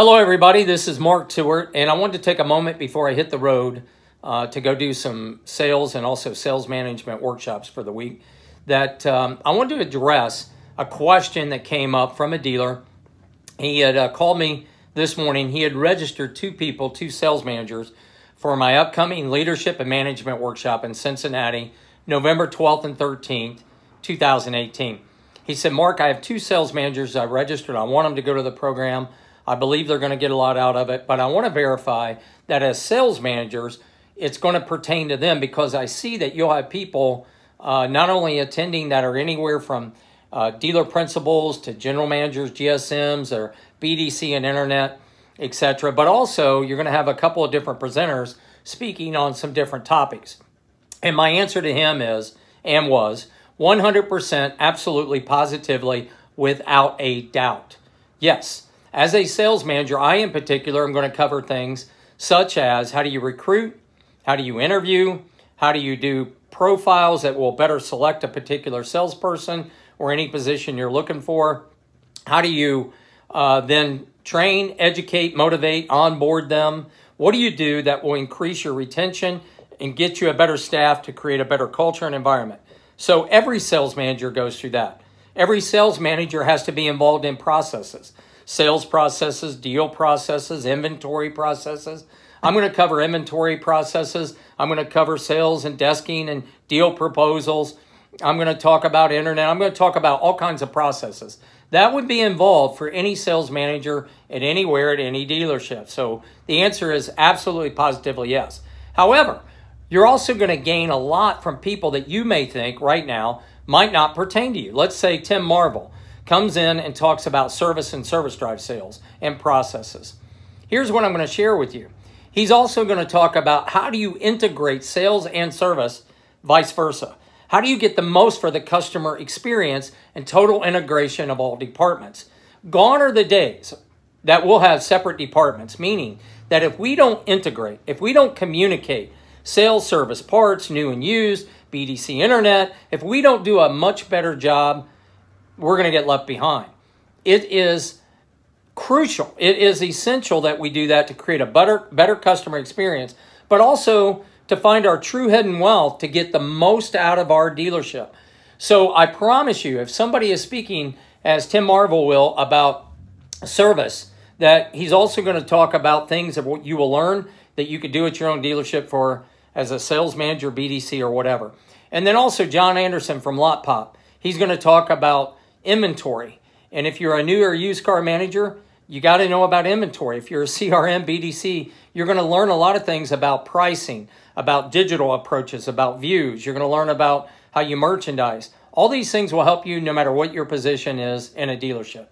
Hello, everybody. This is Mark Tewart, and I wanted to take a moment before I hit the road uh, to go do some sales and also sales management workshops for the week. That um, I wanted to address a question that came up from a dealer. He had uh, called me this morning. He had registered two people, two sales managers, for my upcoming leadership and management workshop in Cincinnati, November 12th and 13th, 2018. He said, Mark, I have two sales managers I registered. I want them to go to the program. I believe they're going to get a lot out of it, but I want to verify that as sales managers, it's going to pertain to them because I see that you'll have people uh, not only attending that are anywhere from uh, dealer principals to general managers, GSMs, or BDC and internet, etc., but also you're going to have a couple of different presenters speaking on some different topics. And my answer to him is and was 100% absolutely positively without a doubt. Yes, as a sales manager, I in particular am going to cover things such as how do you recruit, how do you interview, how do you do profiles that will better select a particular salesperson or any position you're looking for, how do you uh, then train, educate, motivate, onboard them. What do you do that will increase your retention and get you a better staff to create a better culture and environment? So every sales manager goes through that. Every sales manager has to be involved in processes sales processes, deal processes, inventory processes. I'm going to cover inventory processes. I'm going to cover sales and desking and deal proposals. I'm going to talk about internet. I'm going to talk about all kinds of processes. That would be involved for any sales manager at anywhere at any dealership. So the answer is absolutely positively yes. However, you're also going to gain a lot from people that you may think right now might not pertain to you. Let's say Tim Marvel comes in and talks about service and service drive sales and processes. Here's what I'm going to share with you. He's also going to talk about how do you integrate sales and service, vice versa. How do you get the most for the customer experience and total integration of all departments? Gone are the days that we'll have separate departments, meaning that if we don't integrate, if we don't communicate sales, service, parts, new and used, BDC internet, if we don't do a much better job we're going to get left behind. It is crucial. It is essential that we do that to create a better, better customer experience, but also to find our true hidden wealth to get the most out of our dealership. So I promise you, if somebody is speaking, as Tim Marvel will, about service, that he's also going to talk about things that what you will learn that you could do at your own dealership for as a sales manager, BDC, or whatever. And then also John Anderson from Lot Pop. He's going to talk about inventory. And if you're a new or used car manager, you got to know about inventory. If you're a CRM, BDC, you're going to learn a lot of things about pricing, about digital approaches, about views. You're going to learn about how you merchandise. All these things will help you no matter what your position is in a dealership.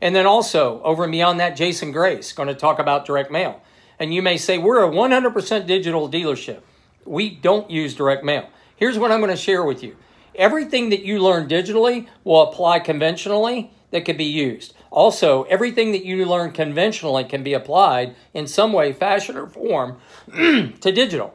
And then also, over and beyond that, Jason Grace going to talk about direct mail. And you may say, we're a 100% digital dealership. We don't use direct mail. Here's what I'm going to share with you. Everything that you learn digitally will apply conventionally that can be used. Also, everything that you learn conventionally can be applied in some way, fashion, or form to digital.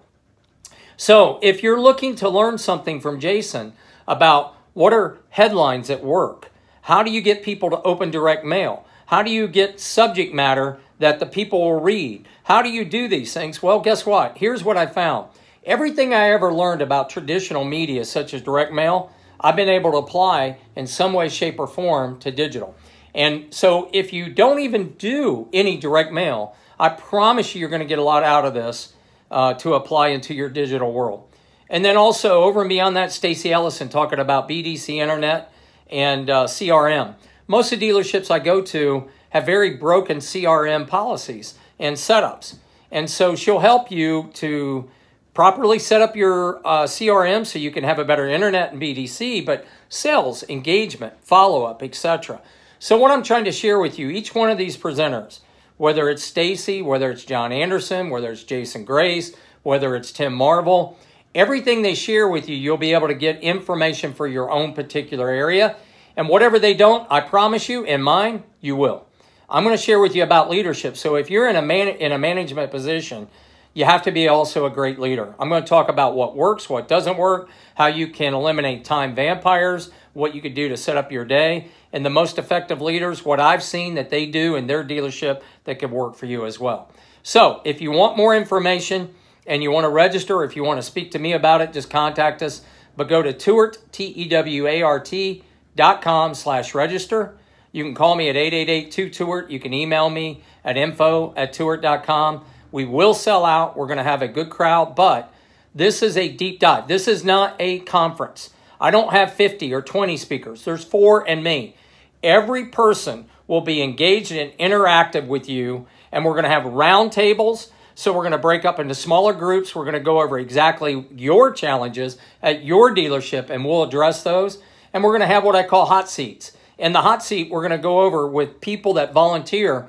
So, if you're looking to learn something from Jason about what are headlines at work, how do you get people to open direct mail? How do you get subject matter that the people will read? How do you do these things? Well, guess what? Here's what I found. Everything I ever learned about traditional media, such as direct mail, I've been able to apply in some way, shape, or form to digital. And so if you don't even do any direct mail, I promise you you're going to get a lot out of this uh, to apply into your digital world. And then also over and beyond that, Stacy Ellison talking about BDC Internet and uh, CRM. Most of the dealerships I go to have very broken CRM policies and setups. And so she'll help you to properly set up your uh, CRM so you can have a better internet and BDC, but sales, engagement, follow-up, etc. So what I'm trying to share with you, each one of these presenters, whether it's Stacy, whether it's John Anderson, whether it's Jason Grace, whether it's Tim Marvel, everything they share with you, you'll be able to get information for your own particular area. And whatever they don't, I promise you, in mine, you will. I'm going to share with you about leadership. So if you're in a man in a management position you have to be also a great leader. I'm going to talk about what works, what doesn't work, how you can eliminate time vampires, what you could do to set up your day, and the most effective leaders, what I've seen that they do in their dealership that could work for you as well. So if you want more information and you want to register, if you want to speak to me about it, just contact us. But go to Tewart, T-E-W-A-R-T dot com slash register. You can call me at 888-2-TEWART. You can email me at info at tewart.com. We will sell out. We're going to have a good crowd, but this is a deep dive. This is not a conference. I don't have 50 or 20 speakers. There's four and me. Every person will be engaged and interactive with you and we're going to have roundtables. So we're going to break up into smaller groups. We're going to go over exactly your challenges at your dealership and we'll address those. And we're going to have what I call hot seats. In the hot seat, we're going to go over with people that volunteer,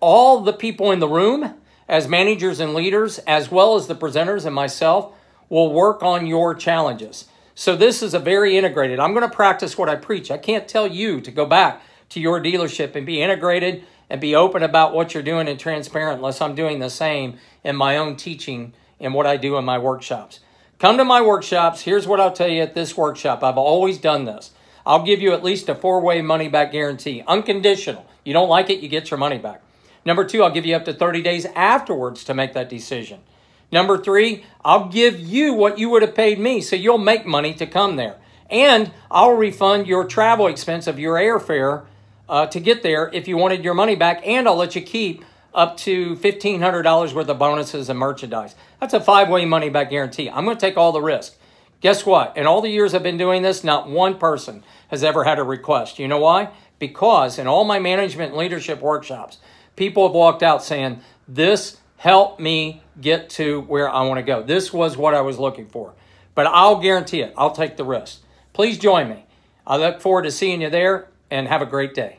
all the people in the room as managers and leaders, as well as the presenters and myself, will work on your challenges. So this is a very integrated. I'm going to practice what I preach. I can't tell you to go back to your dealership and be integrated and be open about what you're doing and transparent unless I'm doing the same in my own teaching and what I do in my workshops. Come to my workshops. Here's what I'll tell you at this workshop. I've always done this. I'll give you at least a four-way money-back guarantee, unconditional. You don't like it, you get your money back. Number two, I'll give you up to 30 days afterwards to make that decision. Number three, I'll give you what you would have paid me, so you'll make money to come there. And I'll refund your travel expense of your airfare uh, to get there if you wanted your money back, and I'll let you keep up to $1,500 worth of bonuses and merchandise. That's a five-way money-back guarantee. I'm going to take all the risk. Guess what? In all the years I've been doing this, not one person has ever had a request. You know why? Because in all my management and leadership workshops, people have walked out saying, this helped me get to where I want to go. This was what I was looking for. But I'll guarantee it. I'll take the risk. Please join me. I look forward to seeing you there and have a great day.